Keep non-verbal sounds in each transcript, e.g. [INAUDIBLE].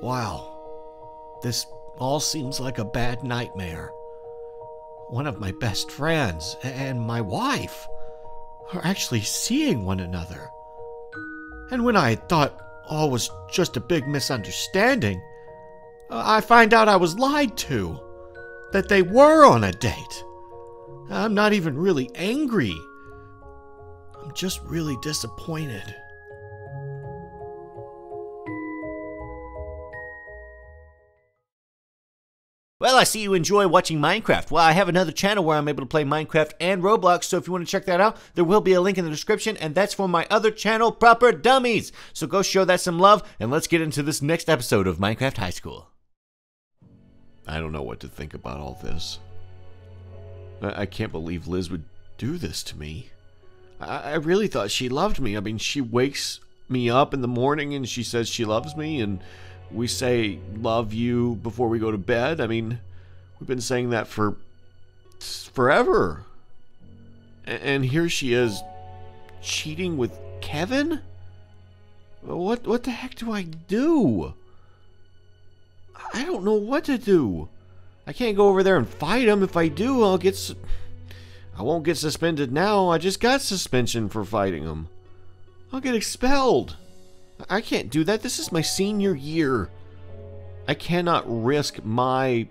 Wow. This all seems like a bad nightmare. One of my best friends and my wife are actually seeing one another. And when I thought all was just a big misunderstanding, I find out I was lied to. That they were on a date. I'm not even really angry. I'm just really disappointed. Well, I see you enjoy watching Minecraft. Well, I have another channel where I'm able to play Minecraft and Roblox, so if you want to check that out, there will be a link in the description, and that's for my other channel, Proper Dummies. So go show that some love, and let's get into this next episode of Minecraft High School. I don't know what to think about all this. I, I can't believe Liz would do this to me. I, I really thought she loved me. I mean, she wakes me up in the morning and she says she loves me, and we say love you before we go to bed. I mean, we've been saying that for forever. And here she is cheating with Kevin? What what the heck do I do? I don't know what to do. I can't go over there and fight him. If I do, I'll get I won't get suspended now. I just got suspension for fighting him. I'll get expelled. I can't do that. This is my senior year. I cannot risk my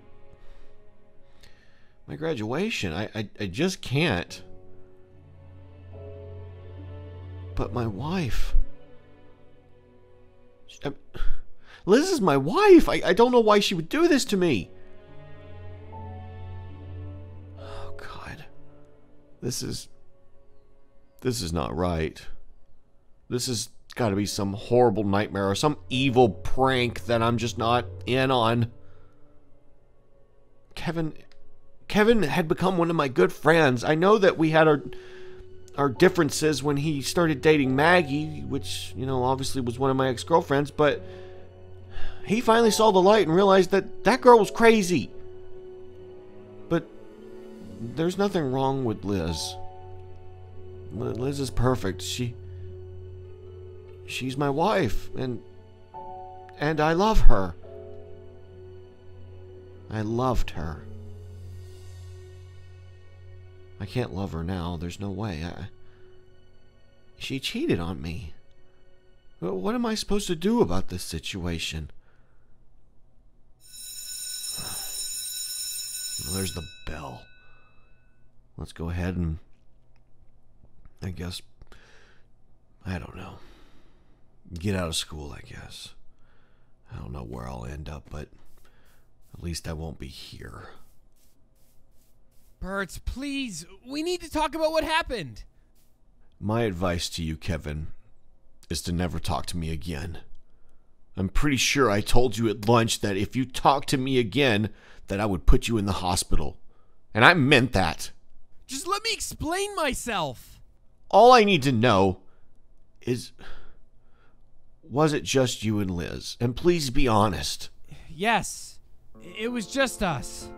my graduation. I, I, I just can't. But my wife. I, Liz is my wife. I, I don't know why she would do this to me. Oh, God. This is. This is not right. This is got to be some horrible nightmare or some evil prank that I'm just not in on. Kevin Kevin had become one of my good friends. I know that we had our our differences when he started dating Maggie, which, you know, obviously was one of my ex-girlfriends, but he finally saw the light and realized that that girl was crazy. But there's nothing wrong with Liz. Liz is perfect. She she's my wife and and I love her. I loved her. I can't love her now. There's no way. I, she cheated on me. What am I supposed to do about this situation? Well, there's the bell. Let's go ahead and I guess I don't know get out of school, I guess. I don't know where I'll end up, but at least I won't be here. Burt, please, we need to talk about what happened. My advice to you, Kevin, is to never talk to me again. I'm pretty sure I told you at lunch that if you talk to me again, that I would put you in the hospital. And I meant that. Just let me explain myself. All I need to know is was it just you and Liz? And please be honest. Yes, it was just us.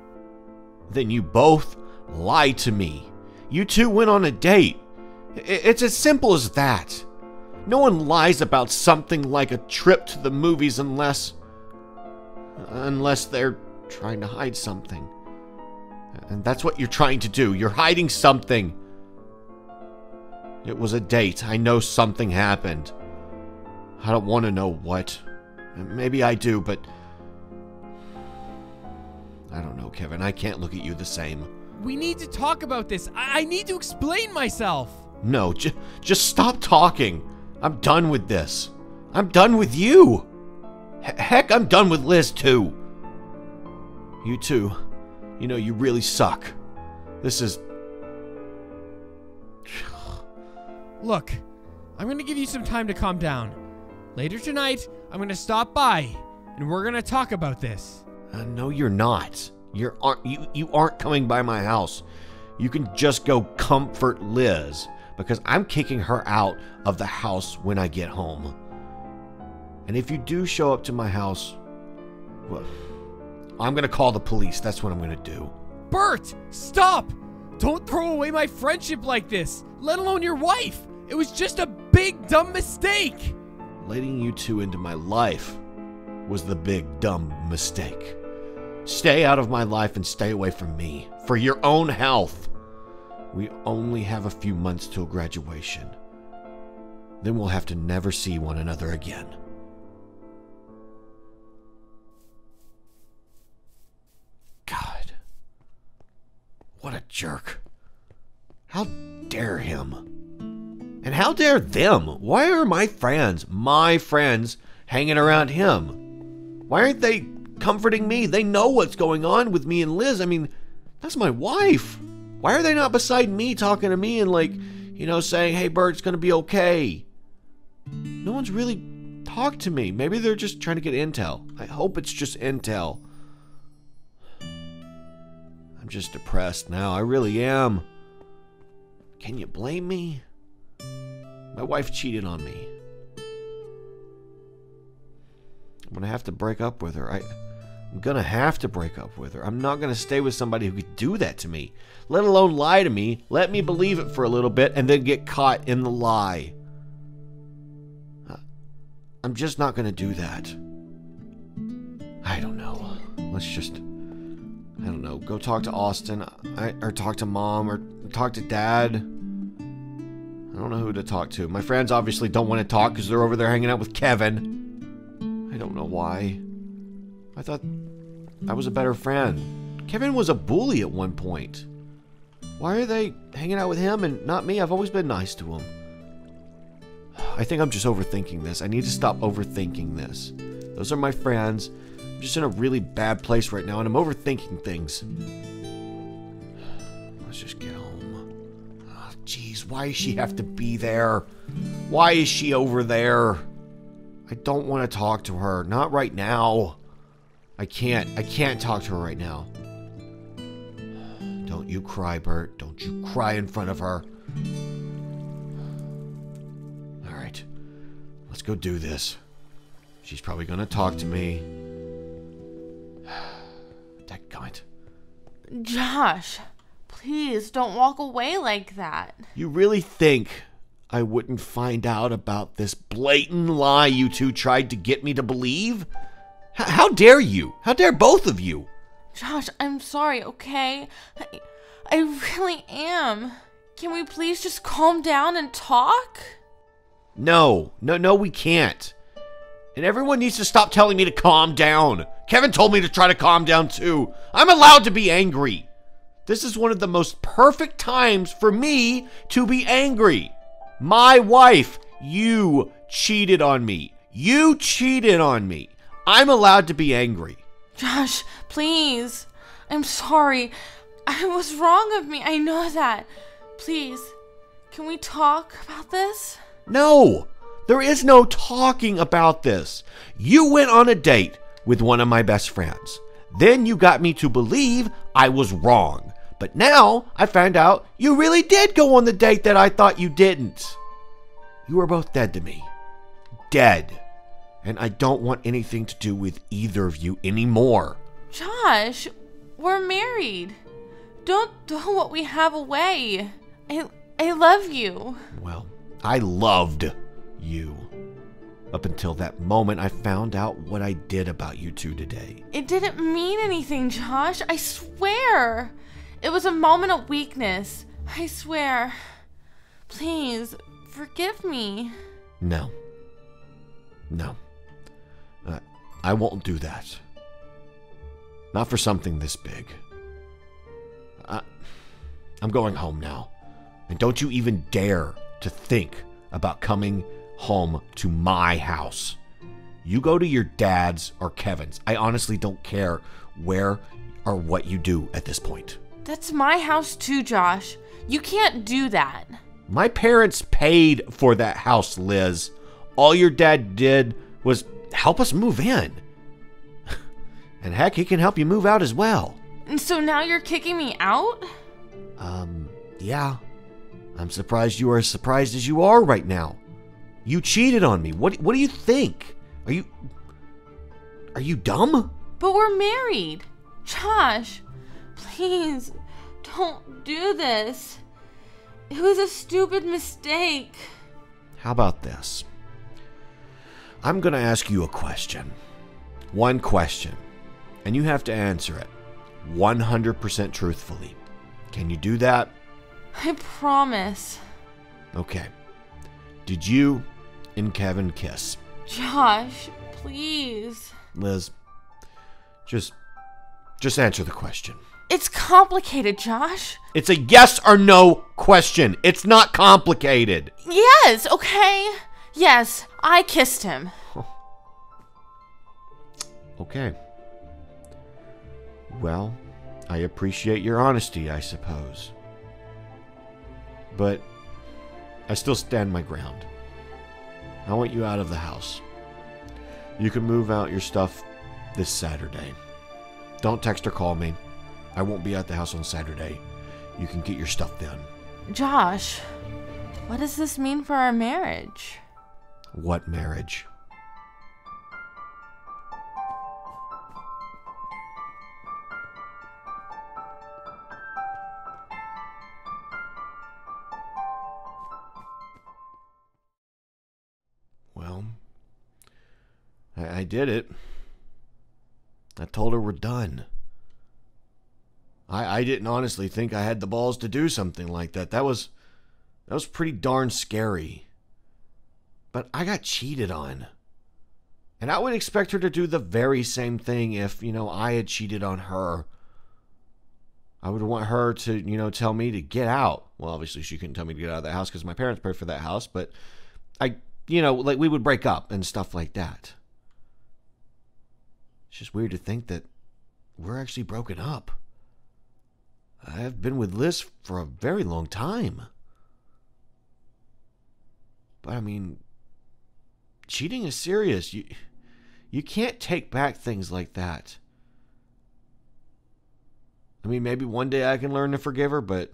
Then you both lied to me. You two went on a date. It's as simple as that. No one lies about something like a trip to the movies unless. unless they're trying to hide something. And that's what you're trying to do. You're hiding something. It was a date. I know something happened. I don't want to know what. Maybe I do, but... I don't know, Kevin. I can't look at you the same. We need to talk about this. I, I need to explain myself. No, j- just stop talking. I'm done with this. I'm done with you. H heck, I'm done with Liz, too. You too. You know, you really suck. This is... Look, I'm gonna give you some time to calm down. Later tonight, I'm going to stop by and we're going to talk about this. Uh, no, you're not. You're aren't you you aren't coming by my house. You can just go comfort Liz because I'm kicking her out of the house when I get home. And if you do show up to my house, well, I'm going to call the police. That's what I'm going to do. Burt, stop! Don't throw away my friendship like this, let alone your wife. It was just a big dumb mistake letting you two into my life was the big, dumb mistake. Stay out of my life and stay away from me for your own health. We only have a few months till graduation. Then we'll have to never see one another again. God. What a jerk. How dare him? And how dare them? Why are my friends, my friends, hanging around him? Why aren't they comforting me? They know what's going on with me and Liz. I mean, that's my wife. Why are they not beside me talking to me and, like, you know, saying, hey, Burt, it's going to be okay? No one's really talked to me. Maybe they're just trying to get intel. I hope it's just intel. I'm just depressed now. I really am. Can you blame me? My wife cheated on me. I'm gonna have to break up with her. I, I'm gonna have to break up with her. I'm not gonna stay with somebody who could do that to me, let alone lie to me, let me believe it for a little bit, and then get caught in the lie. Uh, I'm just not gonna do that. I don't know. Let's just. I don't know. Go talk to Austin, I, or talk to mom, or talk to dad. I don't know who to talk to. My friends obviously don't want to talk because they're over there hanging out with Kevin. I don't know why. I thought I was a better friend. Kevin was a bully at one point. Why are they hanging out with him and not me? I've always been nice to him. I think I'm just overthinking this. I need to stop overthinking this. Those are my friends. I'm just in a really bad place right now and I'm overthinking things. Let's just get home. Ah, Jeez, why does she have to be there? Why is she over there? I don't want to talk to her. Not right now. I can't. I can't talk to her right now. Don't you cry, Burt. Don't you cry in front of her. All right. Let's go do this. She's probably going to talk to me. [SIGHS] Dadgummit. Josh, please don't walk away like that. You really think I wouldn't find out about this blatant lie you two tried to get me to believe? H- how dare you? How dare both of you? Josh, I'm sorry, okay? I, I really am. Can we please just calm down and talk? No, no, no, we can't. And everyone needs to stop telling me to calm down. Kevin told me to try to calm down too. I'm allowed to be angry. This is one of the most perfect times for me to be angry. My wife, you cheated on me. You cheated on me. I'm allowed to be angry. Josh, please. I'm sorry. I was wrong of me. I know that. Please, can we talk about this? No, there is no talking about this. You went on a date with one of my best friends. Then you got me to believe I was wrong. But now I found out you really did go on the date that I thought you didn't. You are both dead to me. Dead. And I don't want anything to do with either of you anymore. Josh, we're married. Don't throw what we have away. I I love you. Well, I loved you. Up until that moment, I found out what I did about you two today. It didn't mean anything, Josh. I swear. It was a moment of weakness. I swear. Please, forgive me. No. No. Uh, I won't do that. Not for something this big. I, I'm going home now. And don't you even dare to think about coming home to my house. You go to your dad's or Kevin's. I honestly don't care where or what you do at this point. That's my house too, Josh. You can't do that. My parents paid for that house, Liz. All your dad did was help us move in. [LAUGHS] and heck, he can help you move out as well. And so now you're kicking me out? Um, yeah. I'm surprised you are as surprised as you are right now. You cheated on me. What what do you think? Are you Are you dumb? But we're married. Josh, please don't do this. It was a stupid mistake. How about this? I'm going to ask you a question. One question, and you have to answer it 100% truthfully. Can you do that? I promise. Okay. Did you and Kevin kiss? Josh, please. Liz, just just answer the question. It's complicated, Josh. It's a yes or no question. It's not complicated. Yes, okay. Yes, I kissed him. [SIGHS] Okay. Well, I appreciate your honesty, I suppose. But I still stand my ground. I want you out of the house. You can move out your stuff this Saturday. Don't text or call me. I won't be at the house on Saturday. You can get your stuff then. Josh, what does this mean for our marriage? What marriage? Well, I, I did it. I told her we're done. I, I didn't honestly think I had the balls to do something like that. That was that was pretty darn scary. But I got cheated on. And I would expect her to do the very same thing if, you know, I had cheated on her. I would want her to, you know, tell me to get out. Well, obviously she couldn't tell me to get out of the house because my parents paid for that house, but I, you know, like we would break up and stuff like that. It's just weird to think that we're actually broken up. I've been with Liz for a very long time. But I mean, cheating is serious. You you can't take back things like that. I mean, maybe one day I can learn to forgive her, but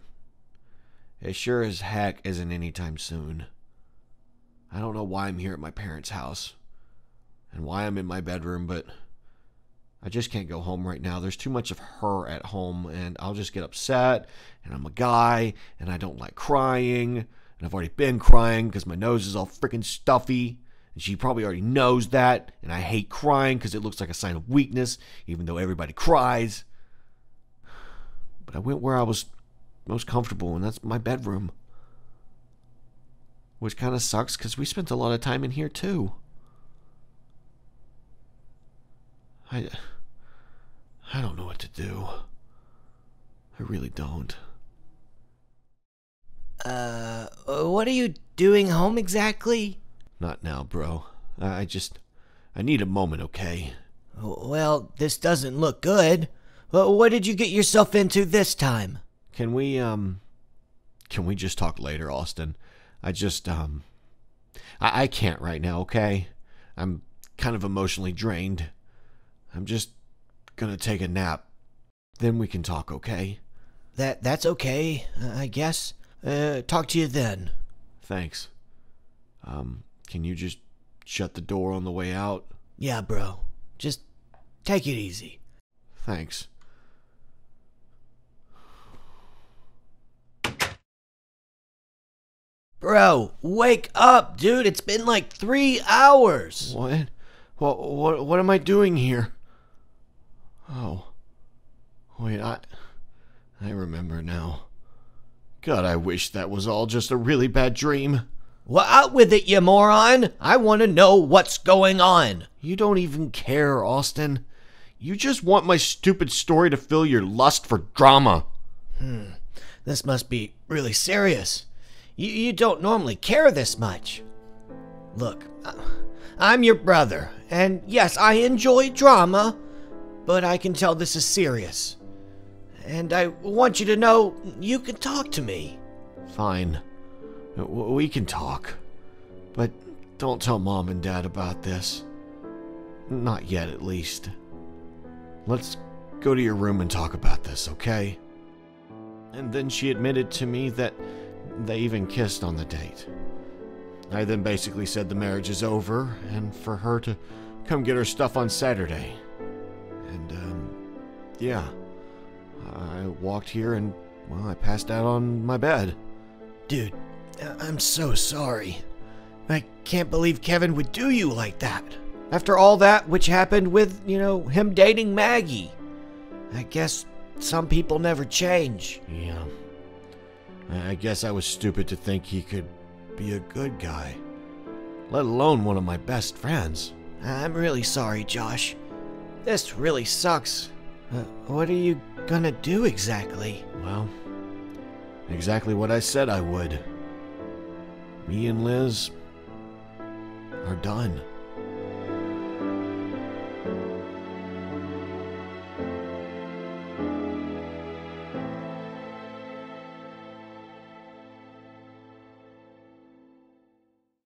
it sure as heck isn't anytime soon. I don't know why I'm here at my parents' house and why I'm in my bedroom, but I just can't go home right now. There's too much of her at home, and I'll just get upset. And I'm a guy, and I don't like crying. And I've already been crying because my nose is all freaking stuffy. And she probably already knows that. And I hate crying because it looks like a sign of weakness, even though everybody cries. But I went where I was most comfortable, and that's my bedroom. Which kind of sucks because we spent a lot of time in here too. I. I don't know what to do. I really don't. Uh, what are you doing home exactly? Not now, bro. I just. I need a moment, okay? Well, this doesn't look good. What did you get yourself into this time? Can we, um. Can we just talk later, Austin? I just, um. I, I can't right now, okay? I'm kind of emotionally drained. I'm just gonna take a nap. Then we can talk, okay? That that's okay, I guess. Uh, talk to you then. Thanks. Um, can you just shut the door on the way out? Yeah, bro. Just take it easy. Thanks. Bro, wake up, dude. It's been like three hours. What? What? What? What am I doing here? Oh, wait. I. I remember now. God, I wish that was all just a really bad dream. Well, out with it, you moron. I want to know what's going on. You don't even care, Austin. You just want my stupid story to fill your lust for drama. Hmm. This must be really serious. You, you don't normally care this much. Look, I'm your brother, and yes, I enjoy drama, but I can tell this is serious. And I want you to know you can talk to me. Fine. We can talk. But don't tell mom and dad about this. Not yet, at least. Let's go to your room and talk about this, okay? And then she admitted to me that they even kissed on the date. I then basically said the marriage is over and for her to come get her stuff on Saturday. Yeah. I walked here and, well, I passed out on my bed. Dude, I'm so sorry. I can't believe Kevin would do you like that. After all that which happened with, you know, him dating Maggie. I guess some people never change. Yeah. I guess I was stupid to think he could be a good guy, let alone one of my best friends. I'm really sorry, Josh. This really sucks. Uh, what are you gonna do exactly? Well, exactly what I said I would. Me and Liz are done.